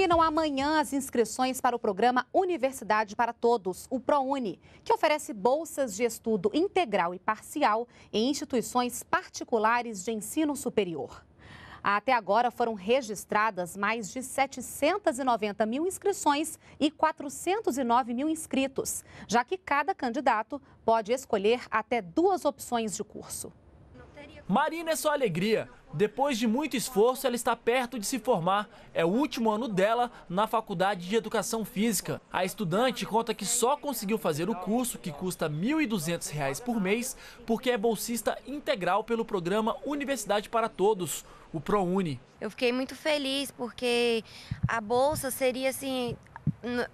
Terminam amanhã as inscrições para o programa Universidade para Todos, o ProUni, que oferece bolsas de estudo integral e parcial em instituições particulares de ensino superior. Até agora foram registradas mais de 790 mil inscrições e 409 mil inscritos, já que cada candidato pode escolher até duas opções de curso. Marina é só alegria. Depois de muito esforço, ela está perto de se formar. É o último ano dela na Faculdade de Educação Física. A estudante conta que só conseguiu fazer o curso, que custa R$ 1.200 por mês, porque é bolsista integral pelo programa Universidade para Todos, o ProUni. Eu fiquei muito feliz porque a bolsa seria assim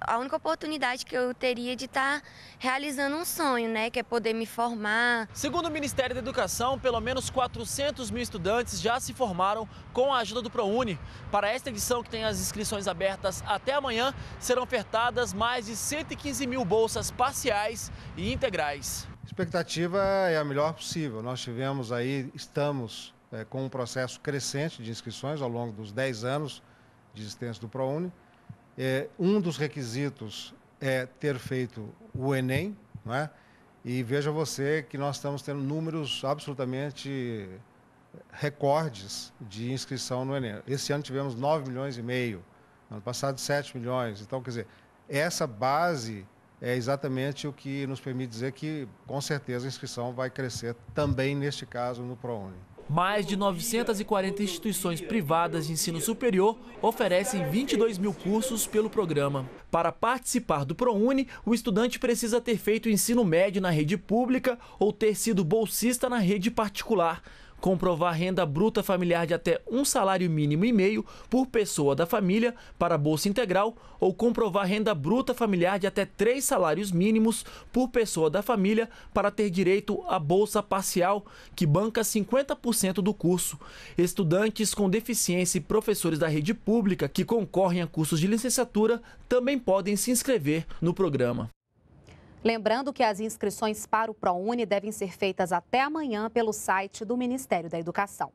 a única oportunidade que eu teria de estar tá realizando um sonho, né, que é poder me formar. Segundo o Ministério da Educação, pelo menos 400 mil estudantes já se formaram com a ajuda do ProUni. Para esta edição, que tem as inscrições abertas até amanhã, serão ofertadas mais de 115 mil bolsas parciais e integrais. A expectativa é a melhor possível. Nós tivemos aí, estamos é, com um processo crescente de inscrições ao longo dos 10 anos de existência do ProUni. É, um dos requisitos é ter feito o Enem, não é? E veja você que nós estamos tendo números absolutamente recordes de inscrição no Enem. Esse ano tivemos 9 milhões e meio, ano passado 7 milhões. Então, quer dizer, essa base é exatamente o que nos permite dizer que, com certeza, a inscrição vai crescer também, neste caso, no ProUni. Mais de 940 instituições privadas de ensino superior oferecem 22 mil cursos pelo programa. Para participar do ProUni, o estudante precisa ter feito ensino médio na rede pública ou ter sido bolsista na rede particular comprovar renda bruta familiar de até um salário mínimo e meio por pessoa da família para bolsa integral ou comprovar renda bruta familiar de até três salários mínimos por pessoa da família para ter direito à bolsa parcial, que banca 50% do curso. Estudantes com deficiência e professores da rede pública que concorrem a cursos de licenciatura também podem se inscrever no programa. Lembrando que as inscrições para o ProUni devem ser feitas até amanhã pelo site do Ministério da Educação.